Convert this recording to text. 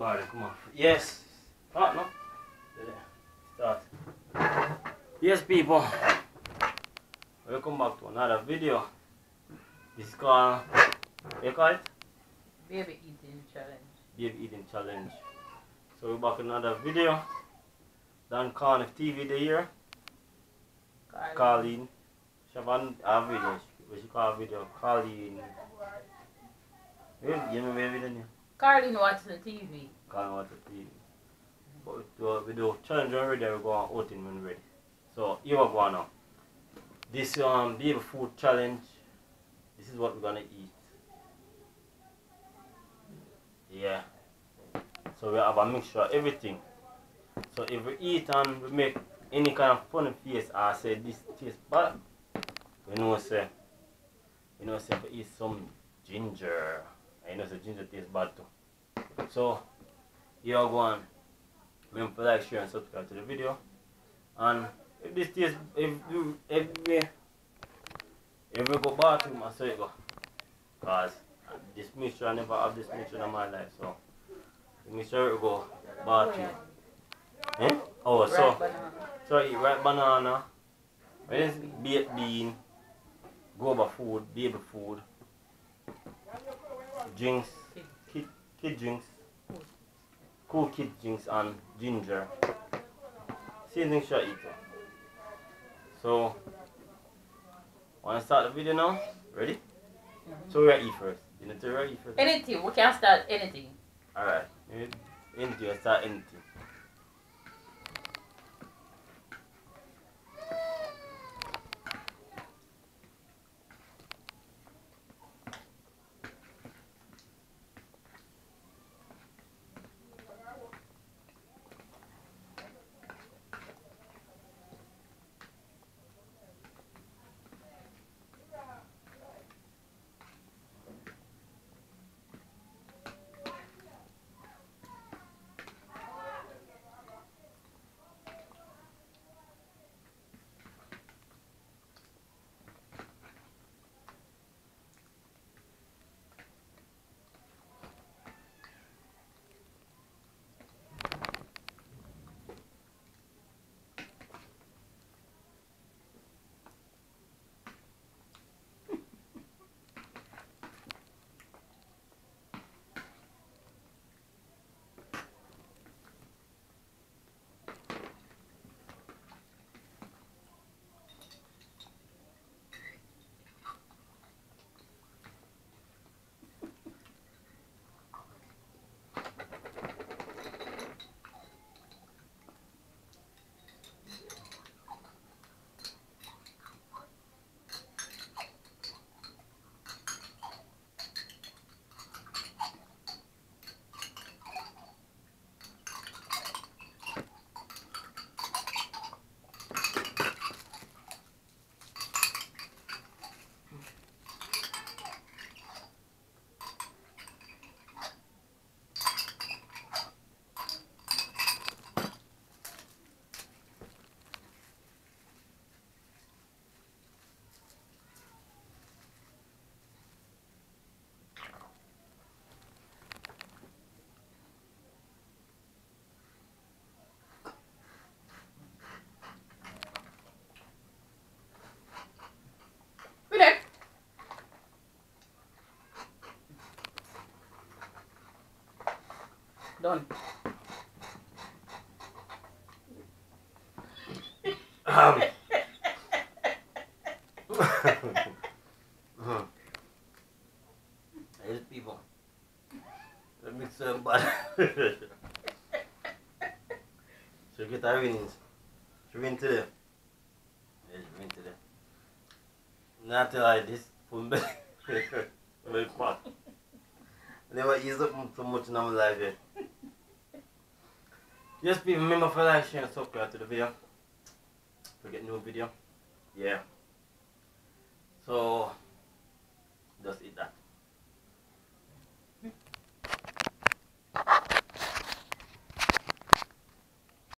bar come on. Yes. Start no? Start. Yes people. Welcome back to another video. This is called what you call it? Baby eating challenge. Baby eating challenge. So we're back with another video. Doncornife TV the year. She have a a video. What she call video? Colleen. You you where video? Carlin watching the TV. Can't watch the TV. But we do, we do challenge already, we go on outing when ready. So here we go now. This um baby food challenge. This is what we're gonna eat. Yeah. So we have a mixture of everything. So if we eat and we make any kind of funny face I say this tastes bad, we know what I say we know say if we eat some ginger. I know say ginger tastes bad too. So here I go on. Remember to like, share and subscribe to the video. And if this tastes if you if we if we go bathroom I say it go. Cause this mixture I never have this mixture in my life so the mixture will go bathroom. Eh? Oh so so I eat ripe banana, when it's baked bean, guava food, baby food, drinks, Kid. kid, drinks, cool kid drinks and ginger. Seasoning shall eat it. So, wanna start the video now? Ready? Mhm. So we eat first. You need to eat first. Anything. We can start anything. Alright. Anything, start anything. Done. Um. These people. Let me say bad. so get our winnings. Should win today. Yes, win today. Not like this. Belly. Very fat. Never ease up so much in my life yet. Yes, people, remember to like, share, and subscribe to the video. To get new video. Yeah. So, just.